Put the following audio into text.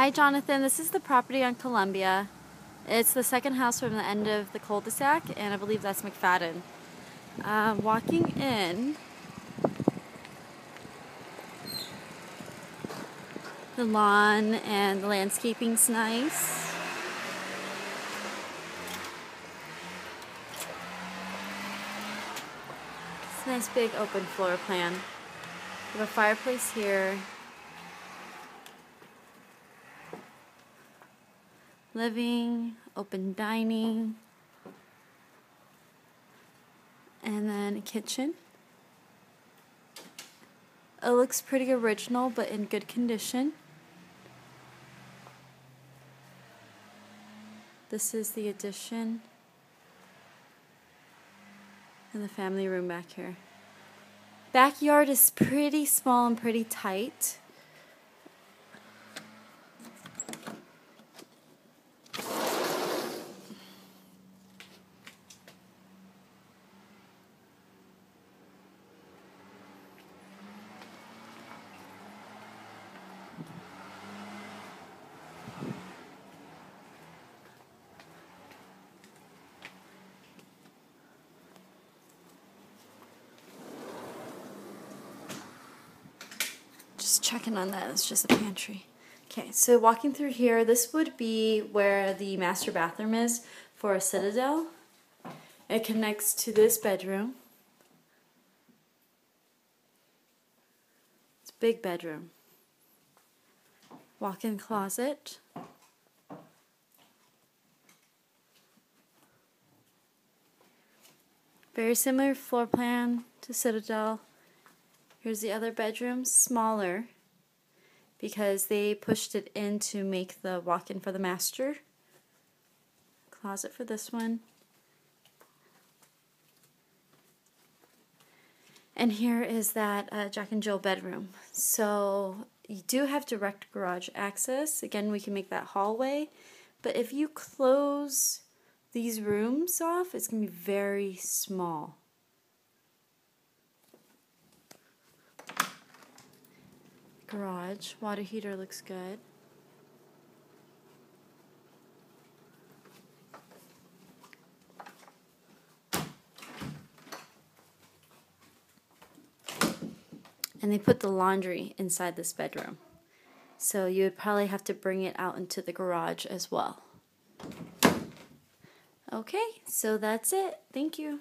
Hi, Jonathan. This is the property on Columbia. It's the second house from the end of the cul-de-sac, and I believe that's McFadden. Um, walking in, the lawn and the landscaping's nice. It's a nice big open floor plan. We have a fireplace here. Living, open dining, and then a kitchen. It looks pretty original but in good condition. This is the addition and the family room back here. Backyard is pretty small and pretty tight. Just checking on that. It's just a pantry. Okay, so walking through here, this would be where the master bathroom is for a Citadel. It connects to this bedroom. It's a big bedroom. Walk-in closet. Very similar floor plan to Citadel. Here's the other bedroom, smaller because they pushed it in to make the walk-in for the master. Closet for this one. And here is that uh, Jack and Jill bedroom. So you do have direct garage access. Again, we can make that hallway. But if you close these rooms off, it's going to be very small. Garage, water heater looks good. And they put the laundry inside this bedroom. So you would probably have to bring it out into the garage as well. Okay, so that's it. Thank you.